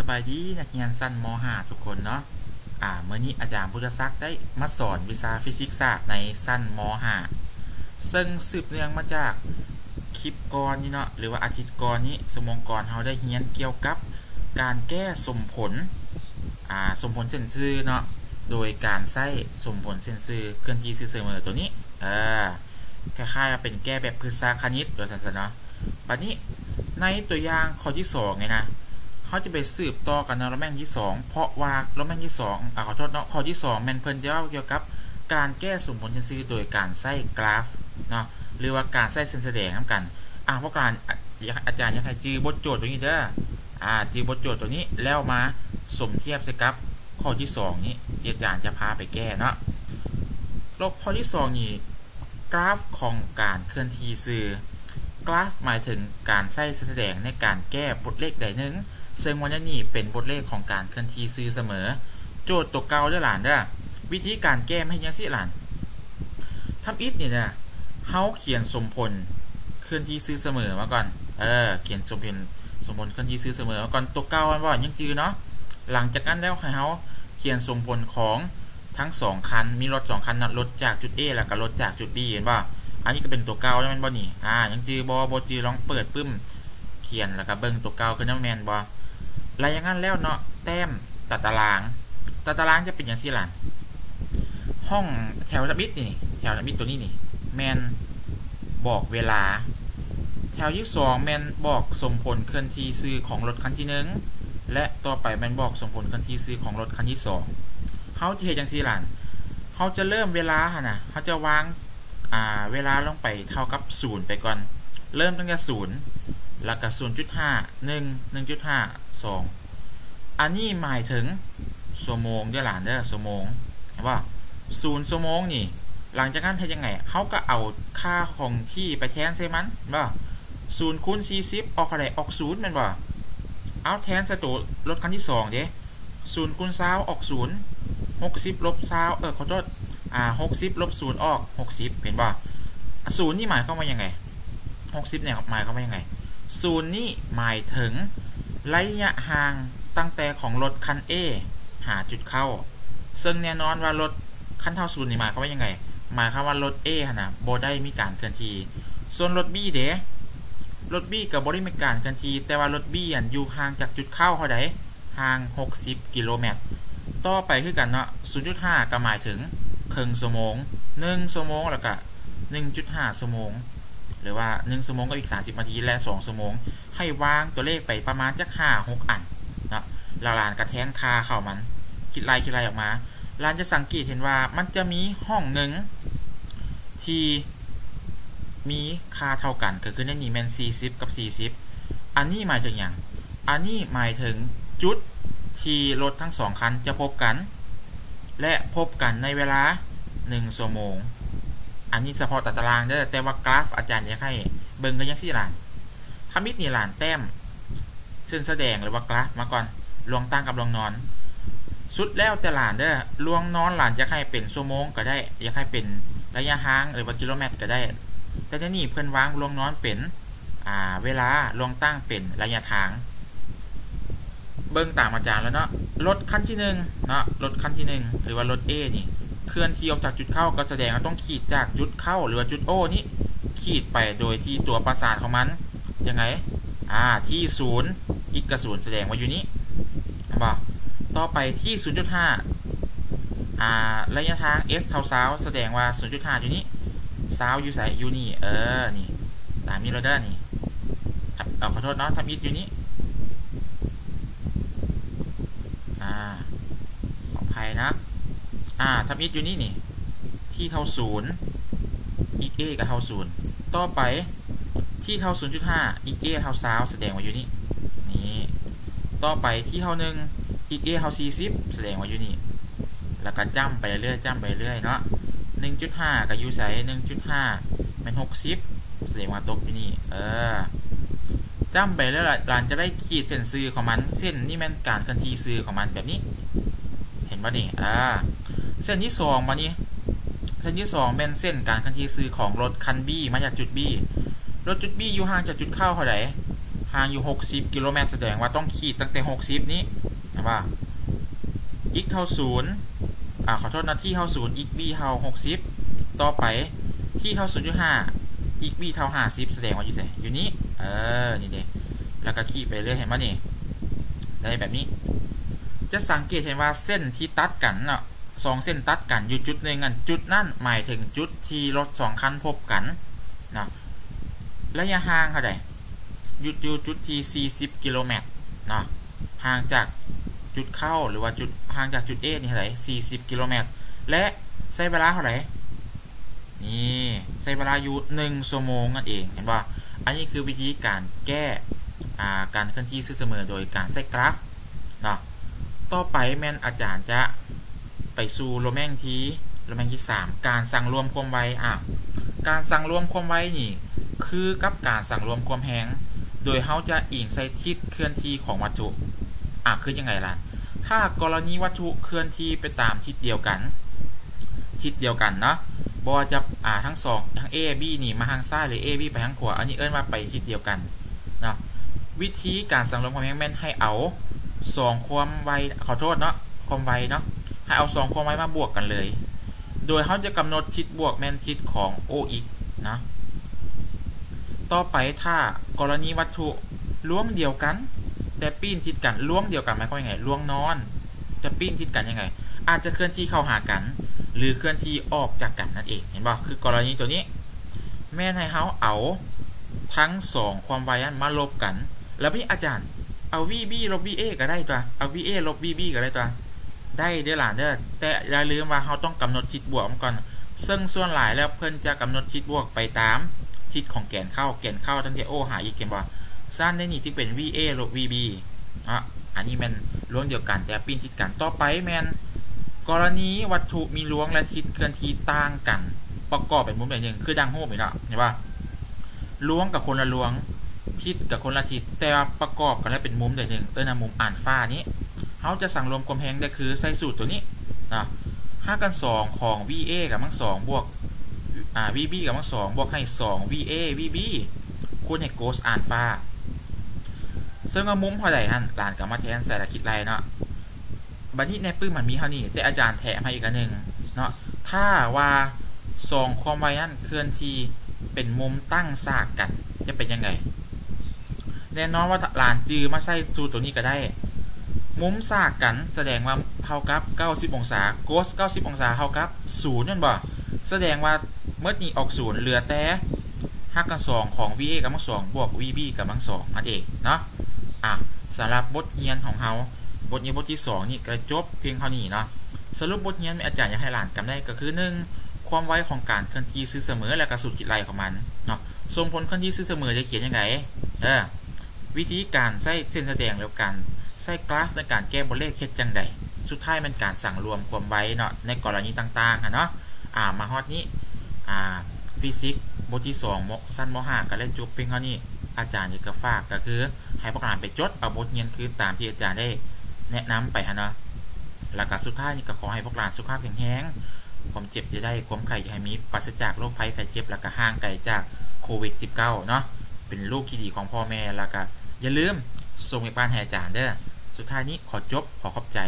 สบายดีนักเรียนสั้นม .5 ทุกคนเนาะ อ่าเมื่อนี้อาจารย์พุทธศักดิ์ได้มาสอนวิชาฟิสิกส์ศาสตร์ในสั้นม .5 ซึ่งสืบเนื่องมาจากคลิปก่อนนี่เนาะหรือว่าอาทิตย์ก่อนนี้สมองก่อนเราได้เรียนเกี่ยวกับการแก้สมผล อ่าสมผลเส้นซื่อเนาะโดยการใช้สมผลเส้นซื่อเคลื่อนที่ซื่อเสมอตัวนี้เออคล้ายๆเป็นแก้แบบพฤษาคณิตโดยสันสเนาะบัดนี้ในตัวอย่างข้อที่2ไงนะ เขาจะไปสืบต่อกันนะแล้วแม่งที่2เพราะว่าแล้วแม่งที่2อ่าขอโทษเนาะข้อที่2แมนเพิ่นจะเล่าเกี่ยวกับการแก้สมผลเส้นซื่อโดยการใช้กราฟเนาะหรือว่าการใช้เส้นแสดงนํกันอ่าเพราะการอาจารย์อยากให้จือบทโจทย์ตัวนี้เด้ออ่าจือบทโจทย์ตัวนี้แล้วมาสมเทียบใส่กับข้อที่ 2 นี้ที่อาจารย์จะพาไปแก้เนาะลบข้อที่ 2 นี่กราฟของการเคลื่อนที่สื่อกราฟหมายถึงการใช้แสดงในการแก้บทเลขใดหนึ่ง ซึ่งวันนี้เป็นบทเลขของการเคลื่อนที่สื่อเสมอ โจทย์ตัวเก่าเด้อหลานเด้อวิธีการแก้ให้ยังสิหลานทำอิฐนี่นะเฮาเขียนสมผลเคลื่อนที่สื่อเสมอมาก่อน เออ เขียนสมผลสมผลเคลื่อนที่สื่อเสมอมาก่อนตัวเก่ามันว่ายังจือเนาะ หลังจากนั้นแล้วให้เฮาเขียนสมผลของทั้ง 2 คัน มีรถ 2 คันนะรถจากจุด A แล้วก็รถจากจุด B เห็นป่ะอันนี้ก็เป็นตัวเก่าแล้วมันบ่นี่ อ่า ยังจือบอบจือลองเปิดปึ้ม เขียนแล้วก็เบิ่งตัวเก่าคือน้ำแมนบ่อะไรอย่างนั้นแล้วเนาะแต้มตัดตารางตัดตารางจะเป็นอย่างซี่ล่ะห้องแถวระบิดนี่แถวระบิดตัวนี้นี่แมนบอกเวลา แถวที่2แมนบอกสมผลเคลื่อนที่ซื้อของรถคันที่1และต่อไปแมนบอกสมผลเคลื่อนที่ซื้อของรถคันที่2เฮาจะเฮ็ดจังซี่ล่ะเฮาจะเริ่มเวลาหั่นน่ะเฮาจะวางอ่าเวลาลงไปเท่ากับ0ไปก่อน เริ่มตั้งแต่0 แล้วก็0.5 1 1.5 2 อันนี้หมายถึงชั่วโมงเด้อหลานเด้อชั่วโมงเห็นป่ะ0ชั่วโมงนี่ หลังจากนั้นเฮ็ดยังไงเฮาก็เอาค่าของที่ไปแทนใส่มันบ่0คูณ40ออกเท่าใดออก0แม่นบ่าเอาแทนสตัวรถคันที่2เด้0คูณ20ออก0 60ลบ20เออขอโทษอ่า60ลบ0ออก60เห็นบ่0นี่หมายความว่ายังไง60เนี่ยหมายความว่ายังไง 0นี่หมายถึง ระยะห่างตั้งแต่ของรถคัน A หาจุดเข้า ซึ่งแน่นอนว่ารถคันเท่า0นี่หมายความว่ายังไง หมายความว่ารถ A หั่นน่ะบ่ได้มีการเคลื่อนที่ ส่วนรถ B เด้รถ B ก็บ่ได้มีการเคลื่อนที่แต่ว่ารถ B อันอยู่ห่างจากจุดเข้าเท่าใดห่าง 60 กิโลเมตร ต่อไปคือกันเนาะ0.5 ก็หมายถึงครึ่งชั่วโมง1ชั่วโมงแล้วก็1.5ชั่วโมง หรือว่า1ชั่วโมงก็อีก 30นาที และ2ชั่วโมงให้วางตัวเลขไปประมาณจัก5 6อันนะลาลานกระแทนคาเข้ามัน คิดไล่คิดไล่ออกมาลานจะสังเกตเห็นว่ามันจะมีห้องหนึ่งที่มีค่าเท่ากันก็คือในนี้แมน40 กับ 40 อันนี้หมายถึงอย่าง อันนี้หมายถึงจุดที่รถทั้งสองคันจะพบกัน และพบกันในเวลา1ชั่วโมง อันนี้เฉพาะตารางเด้อแต่ว่ากราฟอาจารย์อยากให้เบิ่งกันยังสี่หลานคมิดนี่หลานแต้มเส้นแสดงหรือว่ากราฟมาก่อนลวงตั้งกับลวงนอน สุดแล้วแต่หลานเด้อลวงนอนหลานจะให้เป็นชั่วโมงก็ได้ อยากให้เป็นระยะห่างหรือว่ากิโลเมตรก็ได้ แต่ที่นี่เพิ่อนวางลวงนอนเป็นเวลาลวงตั้งเป็นระยะทาง เบิ่งตามอาจารย์แล้วเนาะรถคันที่1เนาะรถคันที่ 1 หรือว่ารถ A นี่ เคลื่อนที่ออกจากจุดเข้าก็แสดงว่าต้องขีดจากจุดเข้าหรือจุด O นี้ขีดไปโดยที่ตัวประสานของมันยังไงอ่าที่0อีกกระศูนย์แสดงว่าอยู่นี้บ่ต่อไปที่ 0.5อ่าระยะทาง s เท่าซาวแสดงว่า 0.5 อยู่นี้ซาวอยู่ใส่อยู่นี่เออนี่ตามนี้เราได้นี่เอาขอโทษเนาะทำอิดอยู่นี้อ่าขออภัยนะ อ่าทำอิดอยู่นี่นี่ ที่เท่าศูนย์อีก a กับเท่าศูนย์ต่อไปที่เท่า0.5อีก a เท่าซาวแสดงว่าอยู่นี่นี่ต่อไปที่เท่าหนึ่งอีก a เท่า40แสดงว่าอยู่นี่แล้วก็จ้ำไปเรื่อยจ้ำไปเรื่อยเนาะ1.5กับยูไซ1.5เป็น60แสดงว่าตกอยู่นี่เออจ้ำไปเรื่อยหลานจะได้ขีดเส้นซื้อของมัน เส้นนี่มันการเคลื่อนที่ซื้อของมันแบบนี้ เห็นป่ะนี่อ่า เส้นที่2มานี่เส้นที่2เป็นเส้นการเคลื่อนที่ซื้อของรถคัน B มาจากจุด B รถจุด B อยู่ห่างจากจุดเข้าเท่าไหร่ห่างอยู่ 60 กิโลเมตรแสดงว่าต้องขีดตั้งแต่ 60 นี้นะว่า x เท่า0อ่าขอโทษนะที่เท่า0 x b เท่า 60 ต่อไปที่เท่า0.5 x b เท่า50 แสดงว่าอยู่ไสอยู่นี้เออนี่เด้แล้วก็ขีดไปเรื่อยเห็นบ่นี่ได้แบบนี้ จะสังเกตเห็นว่าเส้นที่ตัดกันเนาะ สองเส้นตัดกันอยู่จุดหนึ่งันจุดนั่นหมายถึงจุดที่รถสองคันพบกันนะระยะห่างเท่าไหร่หยุดอยู่จุดที่40กิโลเมตรนะห่างจากจุดเข้าหรือว่าจุดห่างจากจุด A นี่เท่าไหร่40กิโลเมตรและใช้เวลาเท่าไหร่นี่ใช้เวลาอยู่1ชั่วโมงนั่นเองเห็นป่ะอันนี้คือวิธีการแก้การเคลื่อนที่ซื่อเสมอโดยการใช้กราฟนะต่อไปแม่นอาจารย์จะ ไปสู่โรแมงทีโรแมงที่3การสั่งรวมความไวอะการสั่งรวมความไวนี่ คือกับการสั่งรวมความแหงโดยเขาจะอิงใส่ทิศเคลื่อนที่ของวัตถุอะคือยังไงล่ะ ถ้ากรณีวัตถุเคลื่อนที่ไปตามทิศเดียวกัน ทิศเดียวกันเนาะบอจะอ่าทั้งสองทั้ง A B นี่มาทางซ้ายหรือ A B ไปทางขวาอันนี้เอิ้นว่าไปทิศเดียวกันเนาะวิธีการสั่งรวมความแหงแม่นให้เอาสองความไวขอโทษเนาะความไวเนาะ ให้เอาสองความไวมาบวกกันเลย โดยเขาจะกำหนดทิศบวกแม่นทิศของ O อีกนะ ต่อไปถ้ากรณีวัตถุล่วงเดียวกัน แต่ปีนทิศกันล่วงเดียวกันหมายความว่าไงล่วงนอน จะปีนทิศกันยังไง อาจจะเคลื่อนที่เข้าหากัน หรือเคลื่อนที่ออกจากกันนั่นเองเห็นบ่คือกรณีตัวนี้ แม่นให้เขาเอาทั้งสองความไวนั้นมาลบกัน แล้วพี่อาจารย์เอา VB ลบ VA ก็ได้ตัวเอา VA ลบ VB ก็ได้ตัว ได้เด้อหลานเด้อแต่อย่าลืมว่าเขาต้องกำหนดทิศบวกก่อน ซึ่งส่วนหลายแล้วเพิ่อนจะกำหนดทิศบวกไปตามทิศของแกนเข้าแกนเข้าตั้งแต่โอหาอีกเกมว่าสั้นได้นี่จึงเป็น VA ลบ VB อะอันนี้มันล้วนเดียวกันแต่ปิ้นทิศกันต่อไปแมนกรณีวัตถุมีล้วงและทิศเคลื่อนที่ต่างกัน ประกอบเป็นมุมแบบนึงคือดังโฮมอีกเนะเห็นป่ะล้วงกับคนละล้วงทิศกับคนละทิศแต่ประกอบกันแล้วเป็นมุมแบบนึงเออนะมุมอ่านฟ้านี้ เขาจะสั่งรวมความแพงได้คือใส่สูตรตัวนี้นะห้ากันสองของ VA กับมังสองบวกอ่า VB กับมังสองบวกให้สอง VA VB คูณให้โกสอ่านฟ้าซึ่งมุมเท่าไหร่ฮะหลานกับมาแทนใส่ละคิดไรเนาะบัดนี้ในปื้มมันมีเท่านี้แต่อาจารย์แถมให้อีกอันหนึ่งเนาะถ้าว่าสองความไวนั้นเคลื่อนที่เป็นมุมตั้งซากกันจะเป็นยังไงแน่นอนว่าหลานจือมาใส่สูตรตัวนี้ก็ได้ มุมซากกันแสดงว่าเท่ากับ 90 องศาโกส90 องศาเท่ากับ0นั่นบ่แสดงว่าเมื่อนี้ออกศูนย์เหลือแต่หักกันสองของ VA กับมังสองบวก VB กับมังสองนั่นเองเนาะอะสำหรับบทเรียนของเราบทเรียนบทที่ 2 นี่กระจบเพียงเท่านี้เนาะสรุปบทเรียนอาจารย์อยากให้หลานกำได้ก็คือ 1. ความไวของการเคลื่อนที่ซื่อเสมอและกระสุนคิดไรของมันเนาะส่งผลเคลื่อนที่ซื่อเสมอจะเขียนยังไงเออวิธีการใช้เส้นแสดงแล้วกัน ใช้กราฟในการแก้บทเลขเฮ็ดจังใดสุดท้ายมันการสั่งรวมความไว้เนาะในกรณีต่างๆเนาะอ่ามาฮอดนี้อ่าฟิสิกส์บทที่2มกสั้นม5ก็เล่นจบเพียงเท่านี้อาจารย์อยากจะฝากก็คือ ให้พวกเราไปจดเอาบทเรียนคือตามที่อาจารย์ได้แนะนำไปฮะเนาะหลักการสุดท้ายนี่ก็ขอให้พวกเราสุขภาพแข็งแรงความเจ็บจะได้ความไข้ให้มีปราศจากโรคภัยไข้เจ็บแล้วก็ห่างไกลจากโควิด -19 เนาะเป็นลูกที่ดีของพ่อแม่แล้วก็อย่าลืมส่งไปบ้านให้อาจารย์เด้อ สุดท้ายนี้ขอจบขอขอบใจ